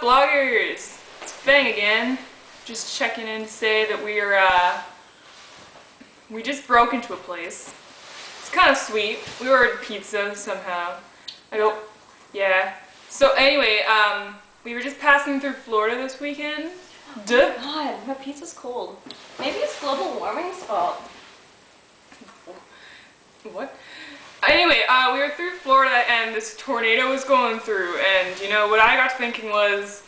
bloggers? It's Fang again. Just checking in to say that we are, uh, we just broke into a place. It's kind of sweet. We ordered pizza somehow. I go, yeah. So anyway, um, we were just passing through Florida this weekend. Duh. God, my pizza's cold. Maybe it's global warming's fault. What? Anyway, uh, we were through Florida and this tornado was going through, and you know what I got to thinking was,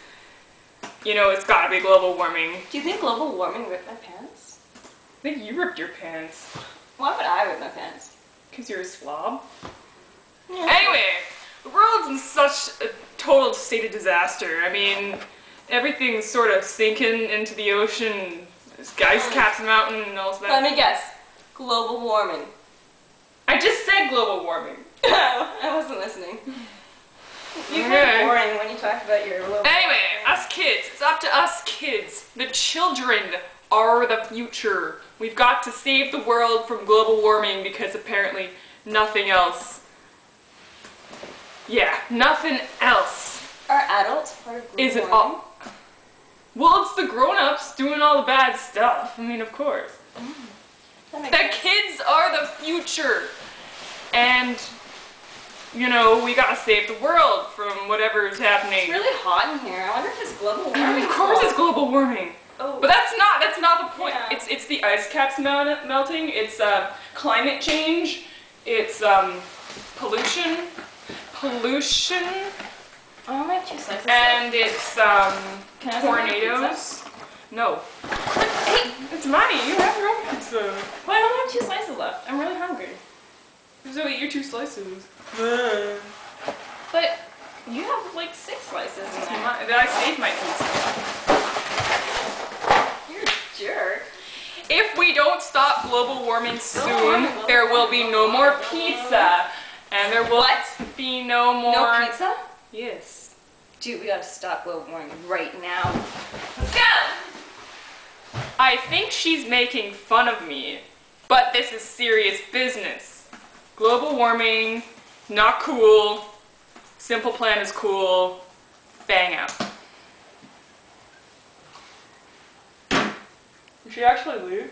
you know, it's got to be global warming. Do you think global warming ripped my pants? I think you ripped your pants Why would I rip my pants? because you're a slob. Yeah. Anyway, the world's in such a total state of disaster. I mean, everything's sort of sinking into the ocean. There's ice caps mountain and all that. Let me guess. Global warming. I just said global warming. I wasn't listening. You Okay. kind of boring when you talk about your global Anyway, us kids. It's up to us kids. The children are the future. We've got to save the world from global warming because apparently nothing else. Yeah, nothing else. Are adults part of global Is it warming? all? Well, it's the grown-ups doing all the bad stuff. I mean, of course. Makes The kids are the future. And, you know, we gotta save the world from whatever is happening. It's really hot in here. I wonder if it's global warming. of course it's global warming. Oh. But that's not that's not the point. Yeah. It's it's the ice caps mel- melting. It's uh, climate change. It's um, pollution, pollution, I want two slices. and it's um, Can I have some of your tornadoes. No, Hey, it's money. You have your own pizza. don't I have two slices left? I'm really hungry. So eat your two slices. But you have like six slices in It's there. my- Did I saved my pizza? You're a jerk. If we don't stop global warming soon, global there will be no more pizza, and there will What? be no more. No pizza? Yes. Dude, we gotta stop global warming right now. Let's go! I think she's making fun of me, but this is serious business. Global warming, not cool. Simple plan is cool. Bang out. Did she actually leave?